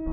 मी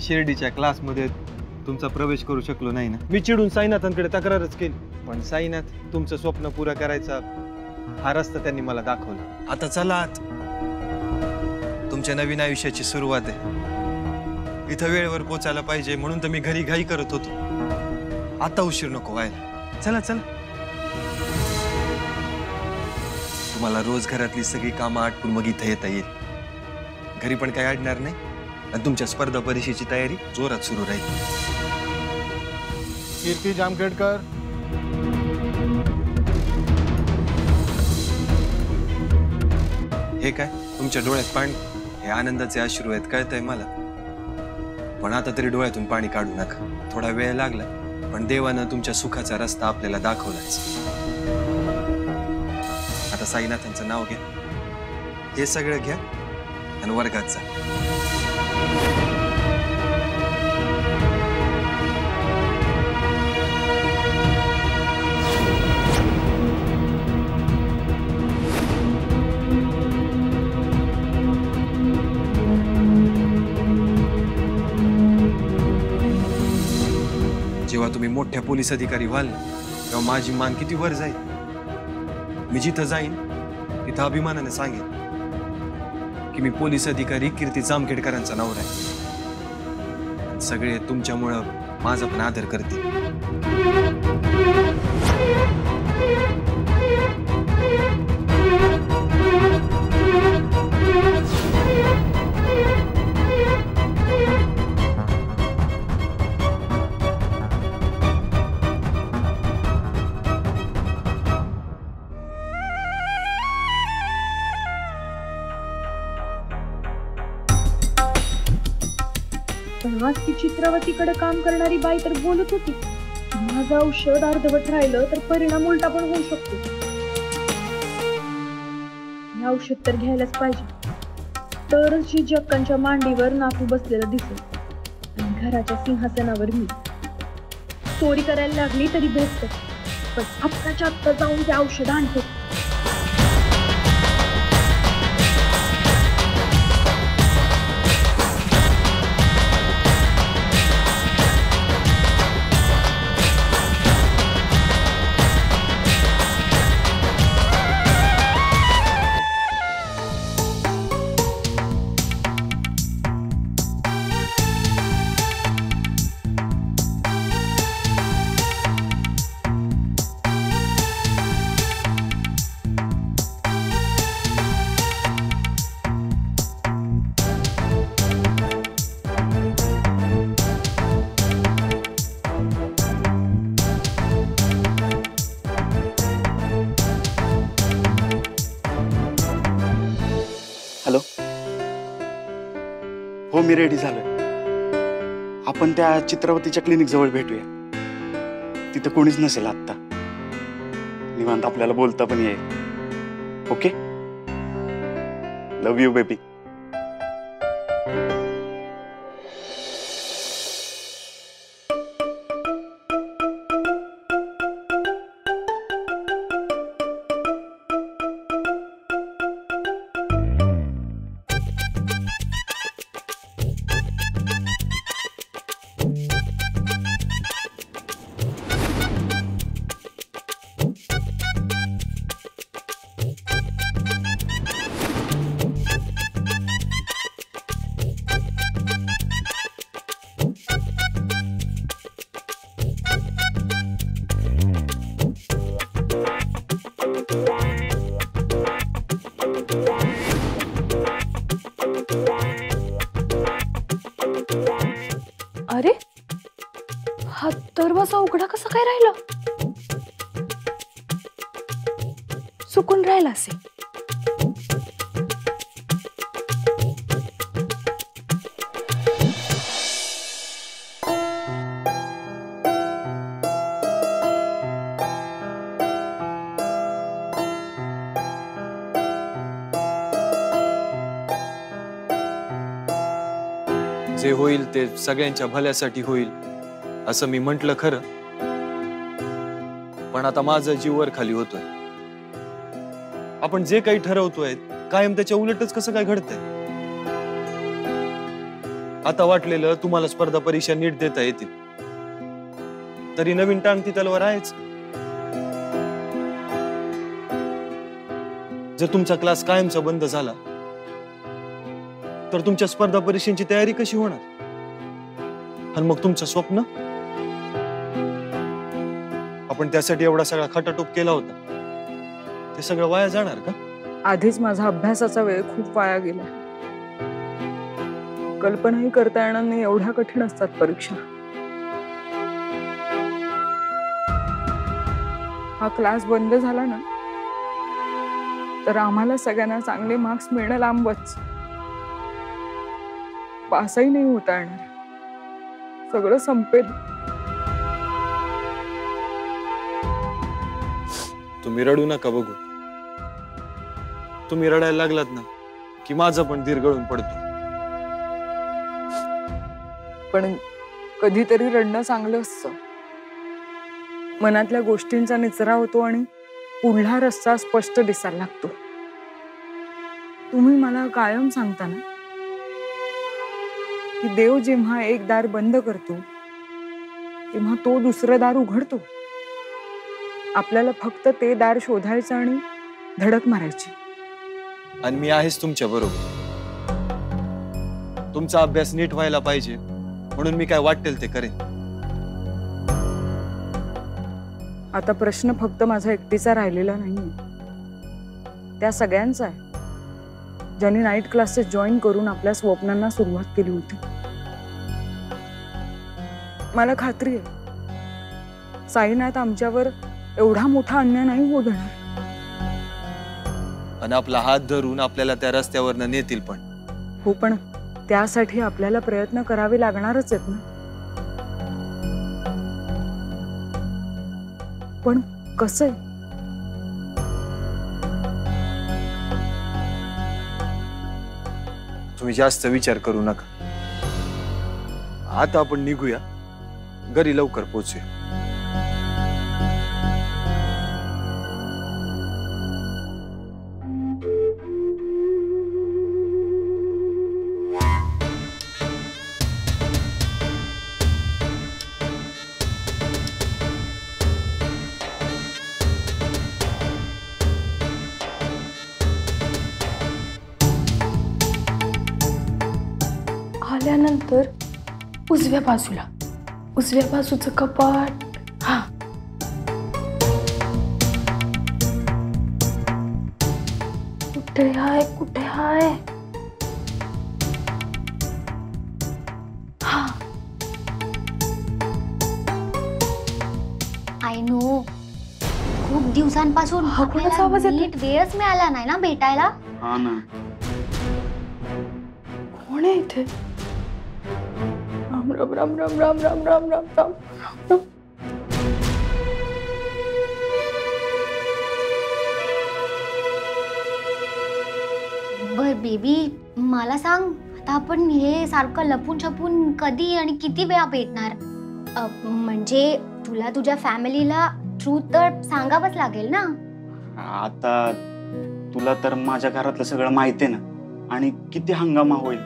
शिर्डीच्या क्लासमध्ये तुमचा प्रवेश करू शकलो नाही ना? मी चिडून साईनाथांकडे तक्रारच केली. पण साईनाथ तुमचं स्वप्न पुरं करायचा हा रस्ता त्यांनी मला दाखवला. आता चला आत. तुमच्या नवीन आयुष्याची सुरुवात आहे. इथं वेळेवर पोचायला पाहिजे म्हणून तर मी घरी घाई करत होतो. आता उशीर नको व्हायला. चला चला. तुम्हाला रोज घरातली सगळी कामं आटपून मग इथं येता येईल. घरी पण काही अडणार नाही. आणि तुमच्या स्पर्धा परीक्षेची तयारी जोरात सुरू राहील. कीर्ती जामखेडकर. हे काय, तुमच्या डोळ्यात पाणी? हे आनंदाचे अश्रू आहेत, कळतंय मला. पण आता तरी डोळ्यातून पाणी काढू नका. थोडा वेळ लागला, पण देवानं तुमच्या सुखाचा रस्ता आपल्याला दाखवलाच. आता साईनाथांचं नाव घ्या. हे सगळं घ्या आणि वर्गात जा. जेव्हा तुम्ही मोठ्या पोलीस अधिकारी व्हाल, तेव्हा मान किती वर जाईल? मी जिथं जाईन, तिथं अभिमानाने सांगेन की मी पोलीस अधिकारी कीर्ती जामखेडकरांचा नवरा आहे. सगळे तुमच्यामुळं माझा पण आदर करतील. चित्रावतीकडे काम करणारी बाई तर बोलत होती. माझं औषध अर्धवट तर परिणाम उलटा पण औषध तर घ्यायलाच पाहिजे. तरच जी जक्कांच्या मांडीवर चोरी करायला लागली तरी भेटत पण आत्ताच्या आत्ता जाऊन औषध आणतो. मी रेडी झालोय. आपण क्लिनिक जवळ भेटूया. तिथं कोणीच नसेल आत्ता. निवांत बोलता पण ओके लव यू बेबी काय राहिलं सुकून राहिला असे जे होईल ते सगळ्यांच्या भल्यासाठी होईल, असं मी म्हटलं खरं. पण आता माझं जीवर खाली होतोय. आपण जे काही ठरवतोय कायम त्याच्या उलटच कसं काय घडतंय? आता वाटलेलं तुम्हाला स्पर्धा परीक्षा नीट देता येतील. तरी नवीन टांगती तलवार आहेच. जर तुमचा क्लास कायमचा बंद झाला तर तुमच्या स्पर्धा परीक्षेची तयारी कशी होणार? आणि मग तुमचं स्वप्न? आपण त्यासाठी एवढा सगळा खटाटोप केला होता. ते सगळं वाया जाणार का? आधीच माझा अभ्यासाचा वेळ खूप वाया गेला. कल्पनाही करता येणार नाही एवढ्या कठीण असतात परीक्षा. हा क्लास बंद झाला ना तर आम्हाला सगळ्यांना चांगले मार्क्स मिळणं लांबच. पासही नाही होता येणार. सगळं संपेल. तुम्ही रडू नका बघू. तुम्ही रडायला लागलात ना की माझं पण दीर्घळून पडतो. पण कधीतरी रडणं चांगलं असतं. मनातल्या गोष्टींचा निचरा होतो आणि पुढला रस्ता स्पष्ट दिसायला लागतो. तुम्ही मला कायम सांगता ना? की देव जेव्हा एक दार बंद करतो तेव्हा तो दुसरं दार उघडतो. आपल्याला फक्त ते दार शोधायचं आणि धडक मारायची. आणि मी आहेच तुमच्या बरोबर. तुमचा अभ्यास नीट व्हायला पाहिजे म्हणून मी काय वाटेल ते करेन. आता प्रश्न फक्त माझा एकटीचा राहिलेला नाही त्या सगळ्यांचा आहे. ज्यांनी नाईट क्लासेस जॉईन करून आपल्या स्वप्नांना सुरुवात केली होती. मला खात्री आहे. साईनाथ आमच्यावर एवढा मोठा अन्याय नाही होऊ देणार. आणि आपला हात धरून आपल्याला त्या रस्त्यावरनं नेतील पण. हो पण त्यासाठी आपल्याला प्रयत्न करावे लागणारच आहेत ना. पण कसं आहे? तुम्ही जास्त विचार करू नका. आता आपण निघूया. घरी लवकर पोचूया उजव्या बाजूला उजव्या बाजूचं कपाट। हा। कुठे हाय कुठे हाय। आय नो खूप दिवसांपासून हा, कोणाचा आपल्याला आवाज़ येतोय? नीट वेळच मिळाला नाही ना भेटायला? हा ना. कोण आहे इथे? राम राम राम राम राम राम राम राम राम. राम बर बेबी मला सांग आता आपण हे सारखं लपून छपून कधी आणि किती वेळा भेटणार? अ, म्हणजे तुला तुझ्या फॅमिलीला ट्रूथ तर सांगावंच लागेल ना? आता तुला तर माझ्या घरातलं सगळं माहिती आहे ना. आणि किती हंगामा होईल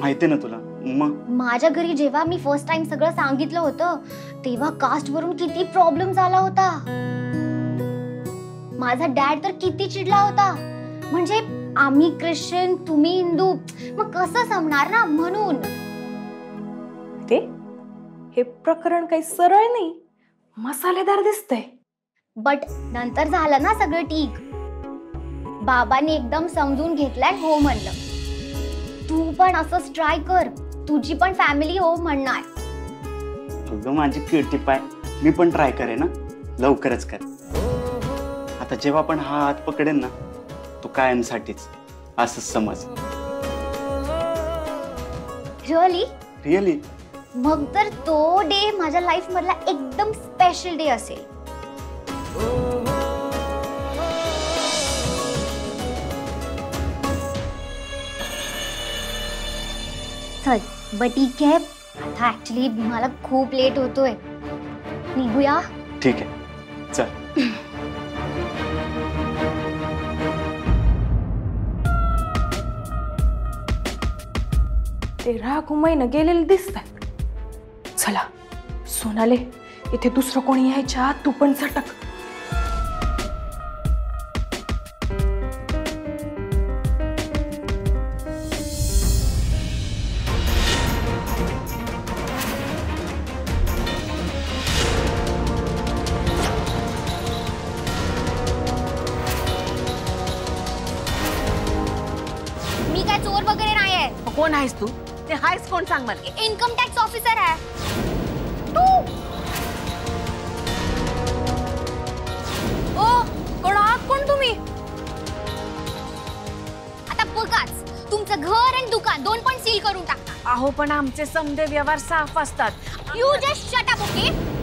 माहिती आहे ना तुला? माझ्या घरी जेव्हा मी फर्स्ट टाइम सगळं सांगितलं होतं तेव्हा कास्ट वरून किती प्रॉब्लेम झाला होता. माझा डॅड तर किती चिडला होता. म्हणजे आम्ही ख्रिश्चन तुम्ही हिंदू मग कसं समणार ना म्हणून? ते? हे प्रकरण काही सरळ नाही. मसालेदार दिसतंय. बट नंतर झालं ना सगळं ठीक. बाबांनी एकदम समजून घेतलंय हो म्हणलं. तू पण असंच ट्राय कर. तुझी पण फॅमिली हो म्हणणार. अगं माझी क्युटी पाय. मी पण ट्राय करेन ना लवकरच कर. आता जेव्हा पण हा हात पकडेन ना तो कायमसाठीच. असंच समज. रिअली रिअली मग तर तो डे माझ्या लाईफ मधला एकदम स्पेशल डे असेल. ठीक आहे आता ऍक्च्युली मला खूप लेट होतोय निघूया ठीक आहे चल। ते राखू महिनं गेलेले दिसतात चला सोनाले इथे दुसरं कोणी यायच्या तू पण झटक ते हायस मर सांग मला इन्कम ऑफिसर है तू ओ कोण तुम्ही आता बघाच तुमचं घर आणि दुकान दोन पण सील करून टाका पण आमचे समदे व्यवहार साफ़ असतात you just shut up okay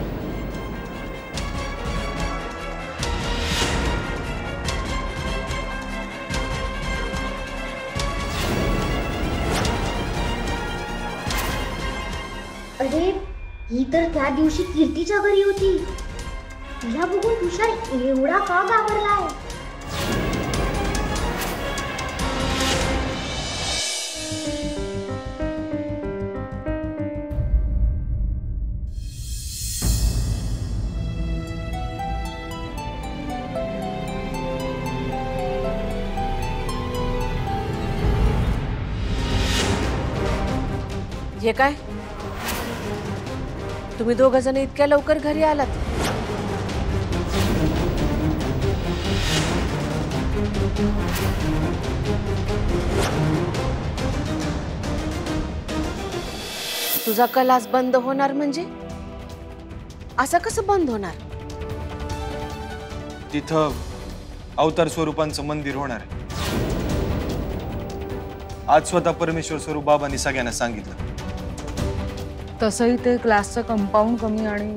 तर त्या दिवशी कीर्तीच्या घरी होती. तिला बघून तुषार एवढा का घाबरलाय हे काय? तुम्ही दोघ जण इतक्या लवकर घरी आलात. तुझा क्लास बंद होणार म्हणजे? असं कसं बंद होणार? तिथं अवतार स्वरूपांचं मंदिर होणार. आज स्वतः परमेश्वर स्वरूप बाबांनी सगळ्यांना सांगितलं. तसंही ते क्लासचं कंपाऊंड कमी आणि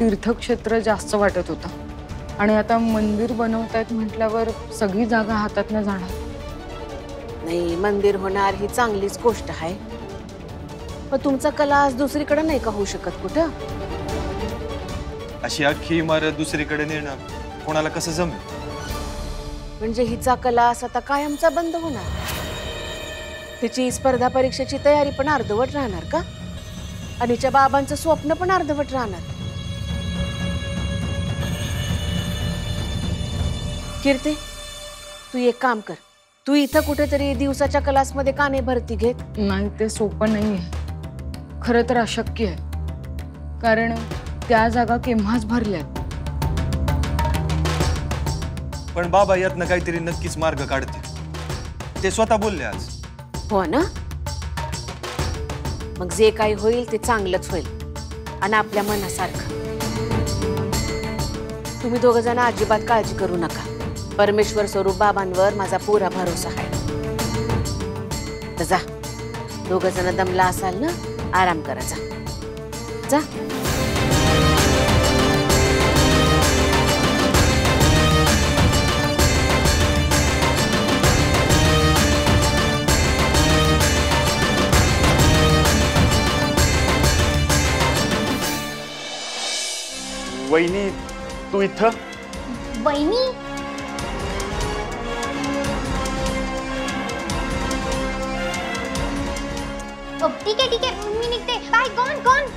तीर्थक्षेत्र जास्त वाटत होतं. आणि आता मंदिर बनवतायत म्हटल्यावर सगळी जागा हातातनं जाणार. नाही मंदिर होणार ही चांगलीच गोष्ट आहे. पण तुमचा क्लास दुसरीकडे नाही का होऊ शकत कुठं? अशी अख्खी इमारत दुसरीकडे नेणं कोणाला कसं जमेल? म्हणजे हिचा क्लास आता कायमचा बंद होणार. तिची स्पर्धा परीक्षेची तयारी पण अर्धवट राहणार का? आणि हिच्या बाबांचं स्वप्न पण अर्धवट राहणार. कीर्ती तू एक काम कर. तू इथं कुठेतरी दिवसाच्या क्लासमध्ये का नाही भरती घेत. नाही ते सोपं नाही आहे खरं तर अशक्य आहे. कारण त्या जागा केव्हाच भरल्यात पण बाबा यातनं काहीतरी नक्कीच मार्ग काढतील. ते स्वतः बोलले आज. हो ना? मग जे काही होईल ते चांगलंच होईल. आणि आपल्या मनासारखं. तुम्ही दोघ जण अजिबात काळजी परमेश्वर स्वरूप बाबांवर माझा पुरा भरोसा आहे. जा. दोघ जण दमला ना, आराम करा. जा. जा. वहिनी तू इत वहिनी ठीक है ठीक है मी निघते बाय गॉन कोण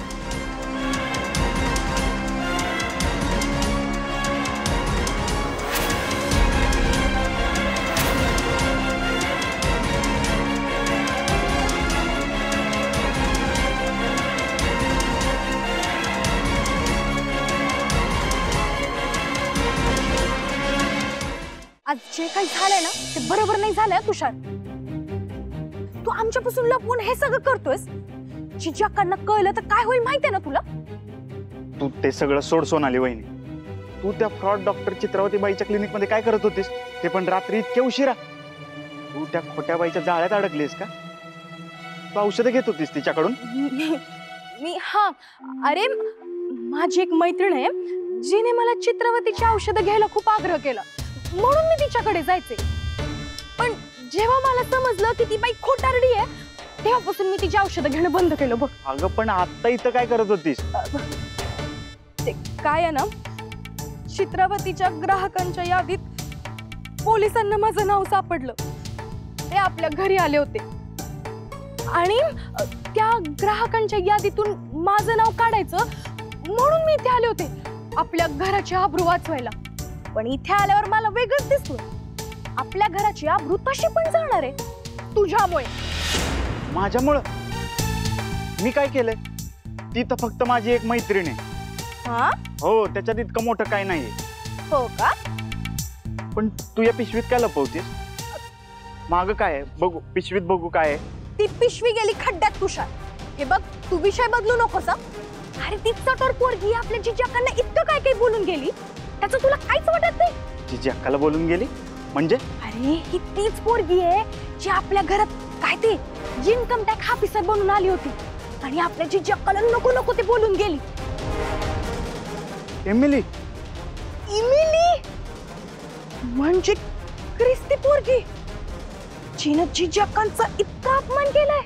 आज जे काही झालंय ना ते बरोबर नाही झालंय तुषार. तू आमच्यापासून लपवून हे सगळं करतोयस? जिजाकांना कळलं तर काय होईल माहितीये ना तुला? तू ते सगळं सोड सोनाली वहिनी. तू त्या फ्रॉड डॉक्टर चित्रावती बाईच्या क्लिनिक मध्ये काय करत होतीस? ते पण रात्री इतक्या उशिरा. तू त्या खोट्या बाईच्या जाळ्यात अडकलीस का? तू औषधं घेत होतीस तिच्याकडून? मी मी हा. अरे माझी एक मैत्रीण आहे जिने मला चित्रवतीची औषधं घ्यायला खूप आग्रह केला. म्हणून मी तिच्याकडे जायचे. पण जेव्हा मला समजलं की ती बाई खोटारडी आहे तेव्हापासून मी तिची औषधं घेणं बंद केलं बघ. अगं पण आता इथं काय करत होतीस? ते काय आहे ना चित्रावतीच्या ग्राहकांच्या यादीत पोलिसांना माझं नाव सापडलं. ते आपल्या घरी आले होते. आणि अ, त्या ग्राहकांच्या यादीतून माझं नाव काढायचं म्हणून मी इथे आले होते. आपल्या घराची आबरू वाचवायला. पण इथे आल्यावर मला वेगळंच दिसलं. आपल्या घराची आबरू तशी पण जाणार आहे. तुझ्यामुळे. माझ्यामुळं? मी काय केलंय? ती तर फक्त माझी एक मैत्रीण आहे. हो? त्याच्यात इतकं मोठं काय नाहीये. हो का? पण तू या पिशवीत काय लपवतेस? माग काय आहे? बघू पिशवीत बघू काय आहे. ती पिशवी गेली खड्ड्यात तुषार. हे बघ तू विषय बदलू नकोस अरे ती चटोर पोरगी आपल्या जिजाकांना इतकं काय काय बोलून गेली? त्याचं तुला काहीच वाटत नाही. तिची अक्काला बोलून गेली. म्हणजे? अरे ही तीच पोरगी आहे जी आपल्या घरात काय ते इन्कम टॅक्स ऑफिसर बनून आली होती. आणि आपल्या जिजाकाला नको नको ते बोलून गेली. एमिली? इमिली? म्हणजे क्रिस्ती पोरगी जिनं जिजाकांचा इतका अपमान केलाय.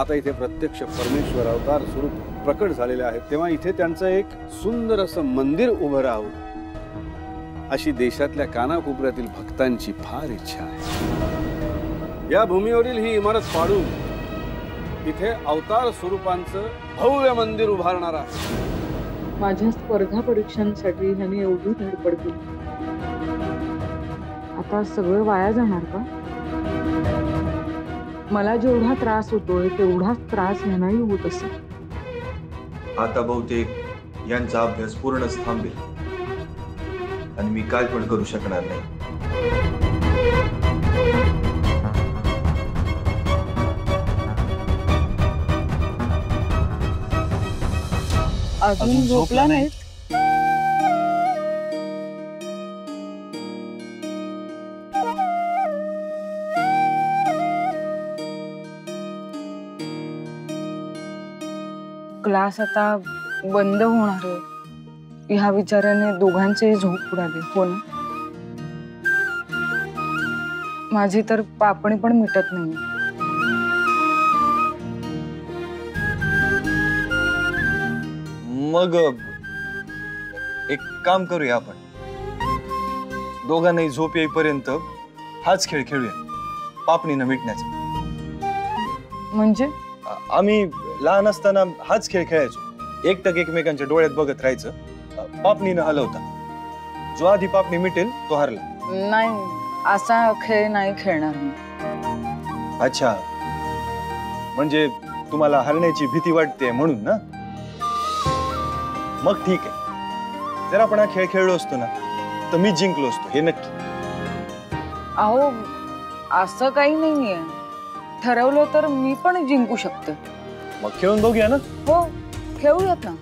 आता इथे प्रत्यक्ष परमेश्वर अवतार स्वरूप प्रकट झालेले आहेत. तेव्हा इथे त्यांचं एक सुंदर असं मंदिर उभं राहावं अशी देशातल्या कानाकोपऱ्यातील भक्तांची फार इच्छा आहे. या भूमीवरील ही इमारत पाडून इथे अवतार स्वरूपांचं भव्य मंदिर उभारणार आहे. माझ्या स्पर्धा परीक्षांसाठी ह्याने एवढी धडपड केली. आता सगळं वाया जाणार का? मला जेवढा त्रास होतोय तेवढाच त्रास ह्यांनाही होत असेल. आता बहुतेक यांचा अभ्यास पूर्णच थांबेल. आणि मी काय पण करू शकणार नाही. अजून झोपला नाही. क्लास आता बंद होणार आहे. ह्या विचाराने दोघांचे झोप उडाली हो ना? माझी तर पापणी पण मिटत नाही. मग एक काम करूया आपण. दोघांनाही झोप येईपर्यंत हाच खेळ खेळूया पापणीनं मिटण्याचा. म्हणजे? आम्ही लहान असताना हाच खेळ खेळायचो. एकटक एकमेकांच्या डोळ्यात बघत राहायचं. पापणीनं हलवता. जो आधी पापणी मिटेल तो हरला. नाही असा खेळ नाही खेळणार मी. अच्छा. म्हणजे तुम्हाला हरण्याची भीती वाटते म्हणून ना? मग ठीक आहे. जर आपण हा खेळ खेळलो असतो ना तर मी जिंकलो असतो हे नक्की. अहो असं काही नाहीये. ठरवलं तर मी पण जिंकू शकते. मग खेळून बघूया ना. हो खेळूयात ना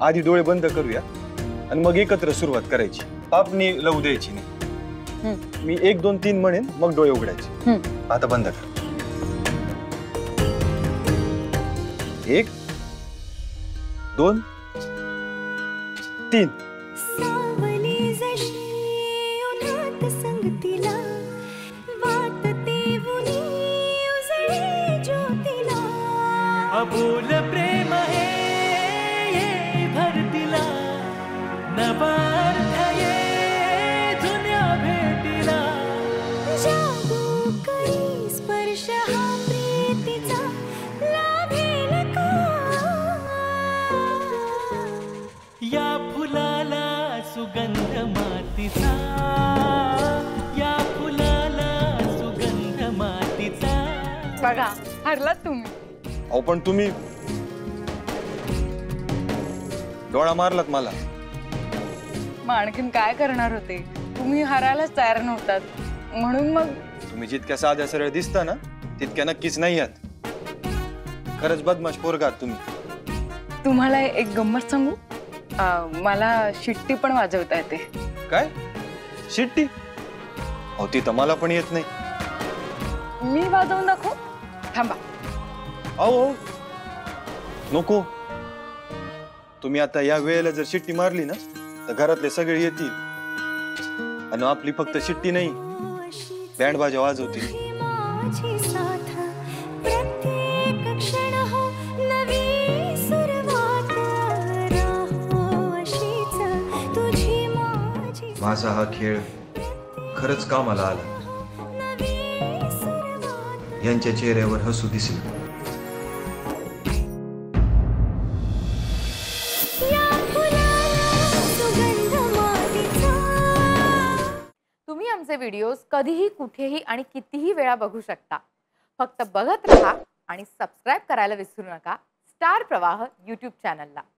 आधी डोळे बंद करूया आणि मग एकत्र सुरुवात करायची. पापणी लवू द्यायची नाही. मी एक दोन तीन म्हणेन मग डोळे उघडायचे. हम्म. आता बंद कर. एक दोन तीन. अबोल प्रेम हे ये भरतीला नवार्थ ये जुन्या भेटीला जादू करी स्पर्श हा प्रीतीचा लाभेल का या फुलाला सुगंध मातीचा या फुलाला सुगंध मातीचा। बघा अहो पण तुम्ही डोळा मारलात मला. मग आणखीन काय करणार होते? तुम्ही हरायलाच तयार नव्हतात. म्हणून मग तुम्ही जितक्या साध्या सरळ दिसता ना तितक्या नक्कीच नाही आहात. खरंच बदमाश पोरगात तुम्ही. तुम्हाला एक गंमत सांगू? अं, मला शिट्टी पण वाजवता येते. काय? शिट्टी? अहो ती तर मला पण येत नाही. मी वाजवून दाखवू? थांबा. अहो नको। तुम्ही आता या वेळेला जर शिट्टी मारली ना तर घरातले सगळे येतील. आणि आपली फक्त शिट्टी नाही बँड बाजा वाजवतील. माझी साथ हो नवी सुरुवात राहो अशीच. तुझी माझी माझा हा खेळ खरंच कामाला आला. यांच्या चेहऱ्यावर हसू दिसलं. कधीही कुठेही आणि कितीही वेळा बघू शकता. फक्त बघत राहा आणि सबस्क्राईब करायला विसरू नका. स्टार प्रवाह यूट्यूब चॅनलला